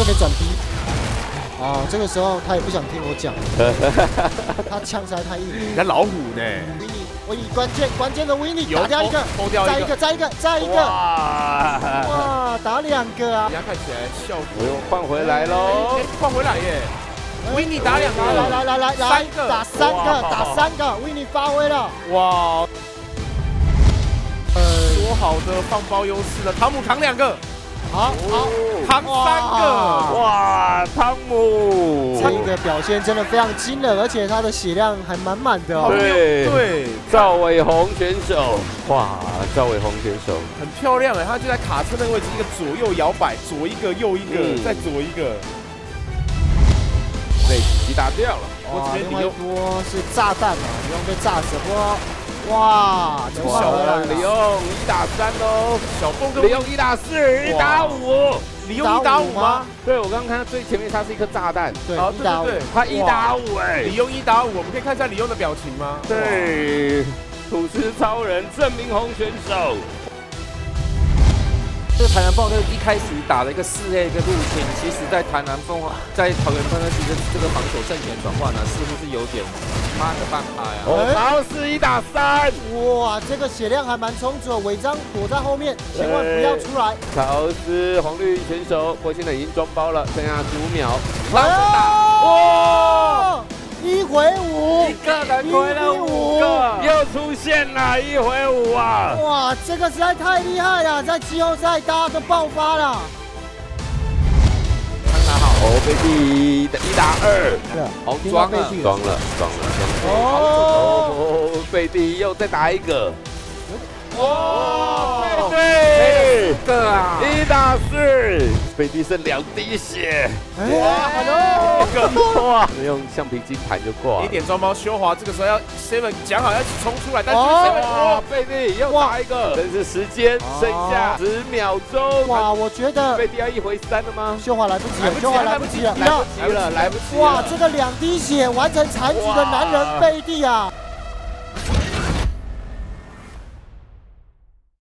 就可以转 B。啊，这个时候他也不想听我讲，他枪实在太硬。人家老虎呢？维尼，维尼关键关键的维尼有打掉一个，再一个，再一个，再一个，哇！哇，打两个啊！人家看起来效果我又换回来喽哎，换回来耶！维尼打两个，来来来来来，三个打三个，打三个，维尼发挥了。哇，呃，多好的放包优势了，汤姆扛两个，好好，扛三个，哇，汤姆，这个表现真的非常惊人，而且他的血量还满满的哦。对对，赵伟宏选手，哇，赵伟宏选手，很漂亮哎，他就在卡车那个位置，一个左右摇摆，左一个右一个，嗯。再左一个，被击打掉了。哇，另外一我这边李用波是炸弹嘛，不用被炸死，不过哇，小了李用一打三喽，小峰哥李用一打四，一打五。李用一打五吗？对，我刚刚看到最前面它是一颗炸弹，对，啊，一打五。对对对，他一打五哎。李，用一打五，我们可以看一下李用的表情吗？对，吐司超人郑明宏选手，这个台南豹队一开始打了一个四 A 的路线，其实在台南凤凰在桃园分队其实这个防守阵前转换呢，似乎是有点慢的半拍啊。哦，超市一打三，哇，这个血量还蛮充足的，违章躲在后面，千万不要出来。乔斯红绿选手，不过现在已经装包了，剩下十五秒，来哇！哦，一回五，一个人回了五出现了一回五啊！哇，这个实在太厉害了，在季后赛大家都爆发了。他拿好哦，贝蒂的一打二，对，好装了。装了，装了，哦，哦，贝蒂又再打一个，哇，对，个啊！一打四，贝蒂剩两滴血，哇，hello，哇，用橡皮筋弹就挂一。点装包，修华这个时候要 seven 讲好要冲出来，但是哦 seven 哇哦，，贝蒂又打一个，但是时间剩下十秒钟，哇，我觉得贝蒂要一回三了吗？修华来不及了，来不及秀华了来不及了，来不及了，来不及了。哇，这个两滴血完成残局的男人贝蒂啊！